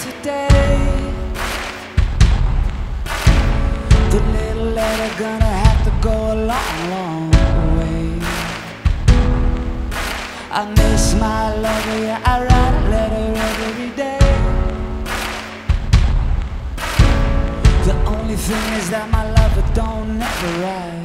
today. The little letter gonna have to go a long, long way. I miss my lover, yeah, I write a letter every day. The only thing is that my lover don't ever write.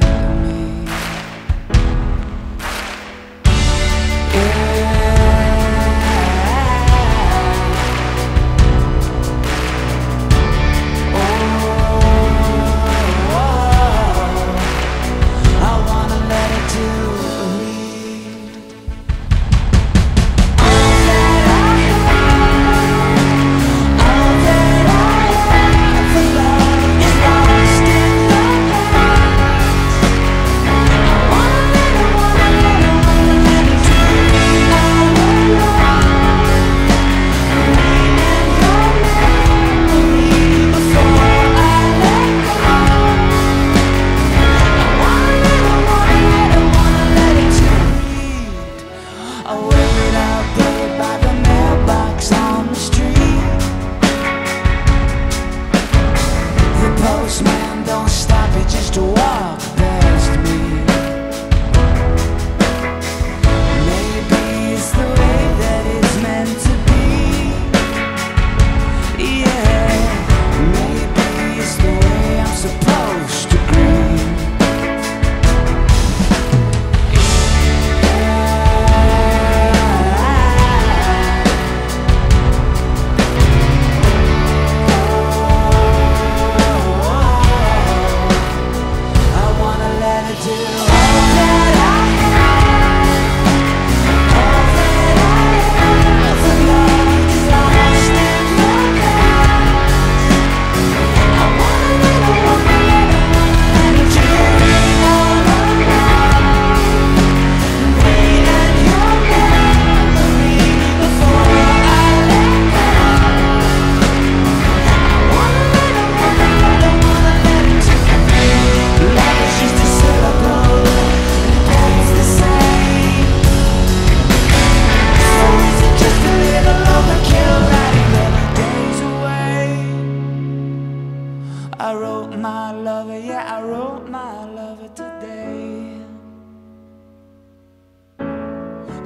wrote my lover today.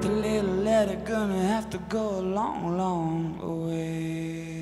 The little letter gonna have to go a long, long way.